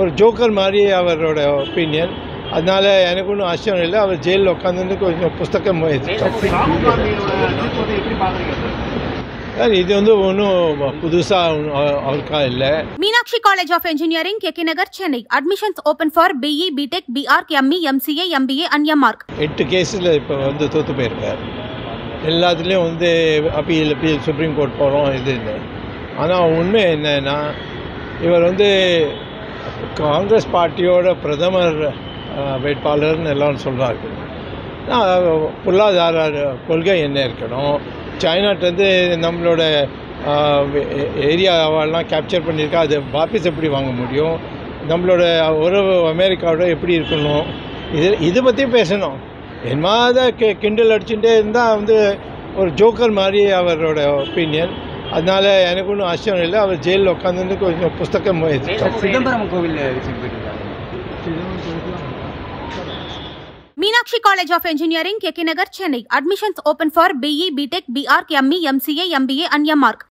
ஒரு ஜோக்கர் மாதிரி அவரோட ஒப்பீனியன். அதனால எனக்கு ஒன்றும் ஆச்சரியம் இல்லை. அவர் ஜெயிலில் உட்காந்துட்டு கொஞ்சம் புஸ்தகம் சார்? இது வந்து ஒன்றும் புதுசாக அவருக்கா இல்லை. Meenakshi College of Engineering, KK Nagar, Chennai. Admissions open for BE, BTech, BArch, ME, MCA, MBA and MArch. எட்டு கேஸில் இப்போ வந்து தோற்று போயிருக்கார். எல்லாத்துலேயும் வந்து அப்பீல் அப்பீல் சுப்ரீம் கோர்ட் போகிறோம் இது இல்லை ஆனால் உண்மை என்னன்னா இவர் வந்து காங்கிரஸ் பார்ட்டியோட பிரதமர் வேட்பாளர்னு எல்லாம் சொல்கிறார்கள் பொருளாதார கொள்கை என்ன இருக்கணும்? சைனாட்டேருந்து நம்மளோட ஏரியாவெல்லாம் கேப்சர் பண்ணியிருக்கா அது வாபஸ் எப்படி வாங்க முடியும்? நம்மளோட உறவு அமெரிக்காவோட எப்படி இருக்கணும்? இது இதை பற்றியும் பேசணும். என்னமாத கி கிண்டல் அடிச்சுட்டே இருந்தால் வந்து ஒரு ஜோக்கர் மாதிரி அவரோட ஒப்பீனியன் அதனால எனக்கு ஒன்றும் ஆச்சரியம் இல்லை அவர் ஜெயிலில் உட்காந்துட்டு கொஞ்சம் புஸ்தகம் எழுதிட்டோம் சிதம்பரம் கோவில் விசிட் போயிட்டு இருக்காங்க Meenakshi College of Engineering, KK Nagar, Chennai. Admissions open for BE, BTech, BArch, ME, MCA, MBA and MArch.